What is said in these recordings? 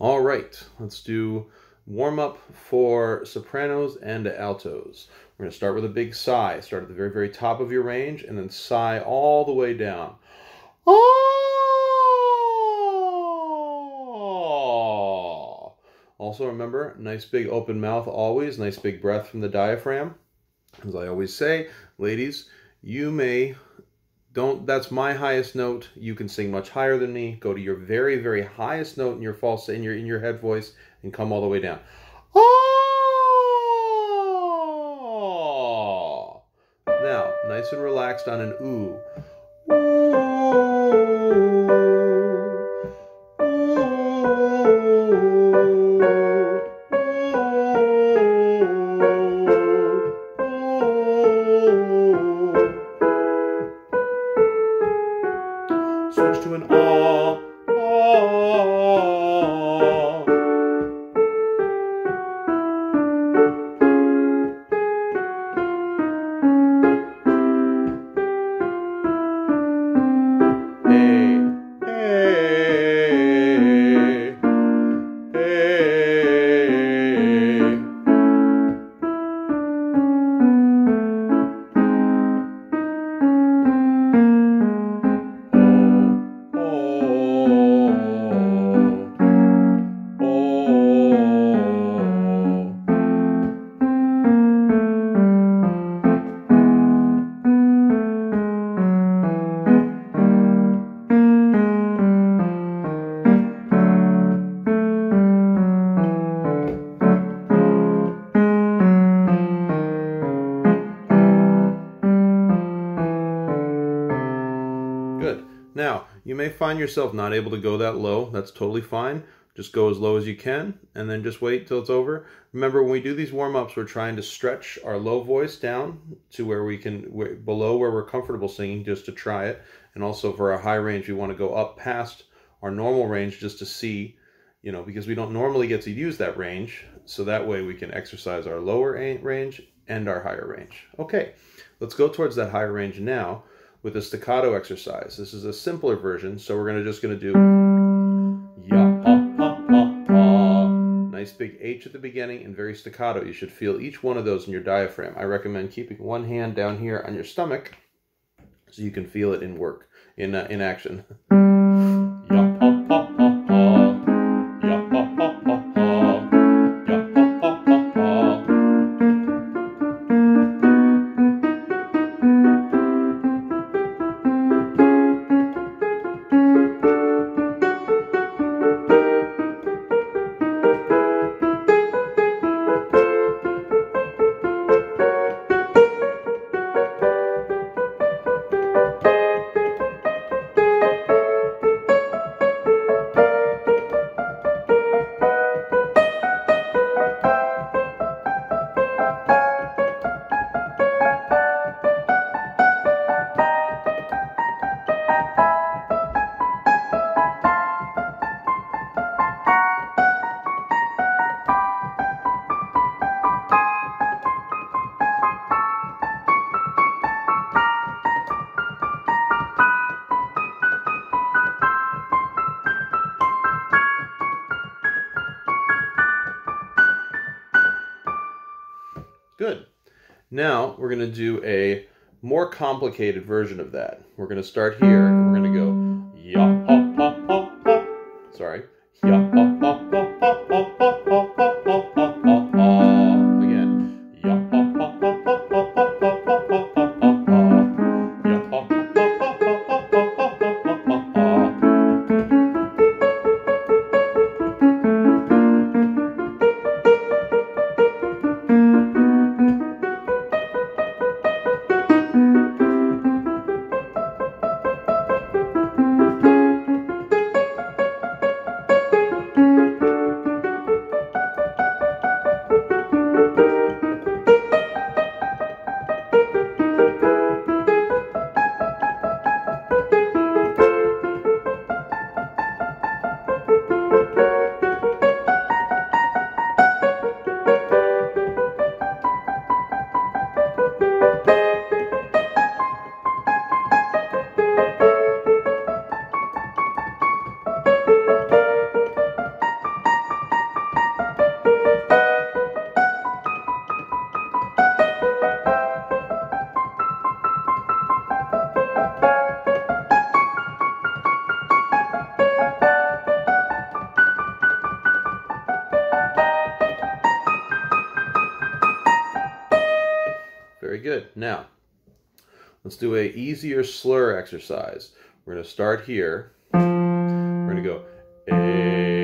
All right, let's do warm up for sopranos and altos. We're going to start with a big sigh. Start at the very, very top of your range and then sigh all the way down. Ah! Also remember, nice big open mouth always, nice big breath from the diaphragm. As I always say, ladies, you may don't that's my highest note. You can sing much higher than me. Go to your very, very highest note in your false in your in your head voice and come all the way down. Ah! Now, nice and relaxed on an ooh. an all. Find yourself not able to go that low. That's totally fine. Just go as low as you can and then just wait till it's over. Remember, when we do these warm ups, we're trying to stretch our low voice down to where we can, below where we're comfortable singing, just to try it. And also for our high range, we want to go up past our normal range just to see, you know, because we don't normally get to use that range. So that way we can exercise our lower range and our higher range. Okay, let's go towards that higher range now with a staccato exercise. This is a simpler version, so we're gonna just gonna do ya. Nice big H at the beginning and very staccato. You should feel each one of those in your diaphragm. I recommend keeping one hand down here on your stomach so you can feel it in work, in uh, in action. we're going to do a more complicated version of that. We're going to start here and we're going to go ha ha ha. Sorry. Ya oh. Good. Now, let's do a easier slur exercise. We're going to start here. We're going to go a,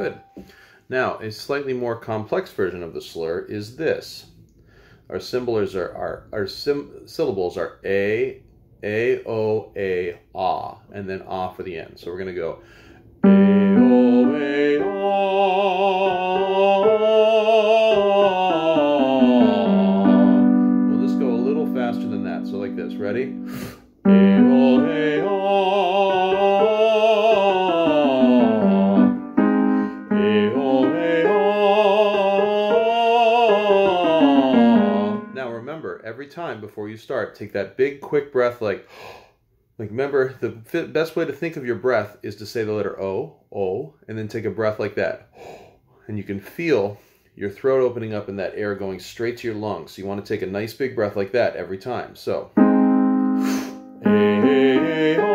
Good. Now, a slightly more complex version of the slur is this. Our symbols are our, our syllables are a, a, o, a, ah, and then ah for the end. So we're going to go a, o, a, ah. We'll just go a little faster than that. So like this. Ready? A, start, take that big, quick breath like, like remember, the best way to think of your breath is to say the letter O, O, and then take a breath like that. And you can feel your throat opening up and that air going straight to your lungs. So you want to take a nice big breath like that every time. So. Ah.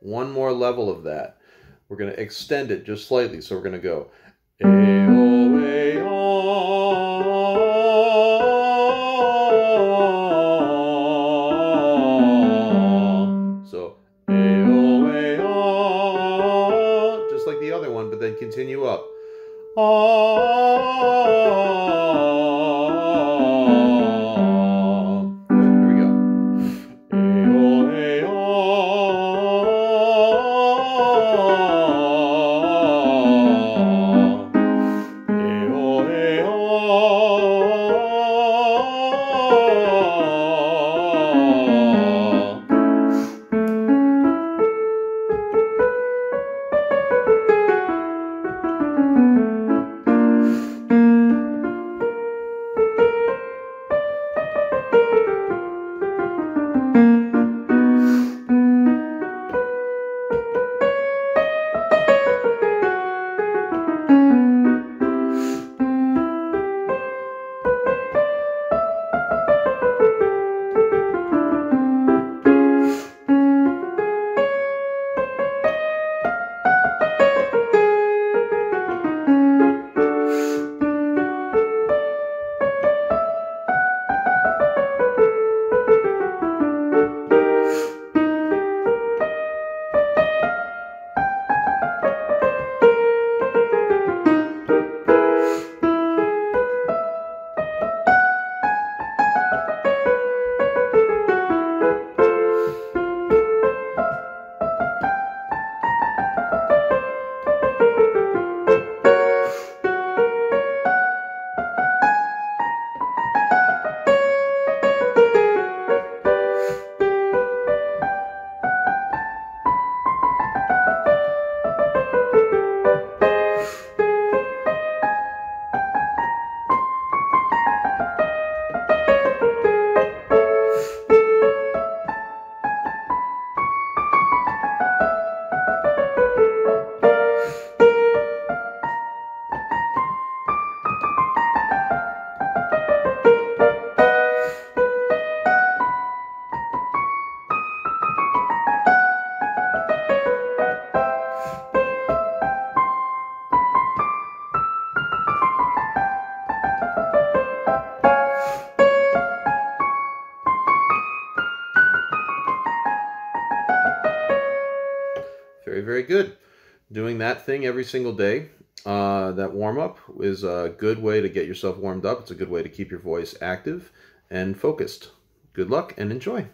One more level of that. We're going to extend it just slightly. So we're going to go. So just like the other one, but then continue up. Very, thing every single day, uh, that warm up is a good way to get yourself warmed up. It's a good way to keep your voice active and focused. Good luck and enjoy.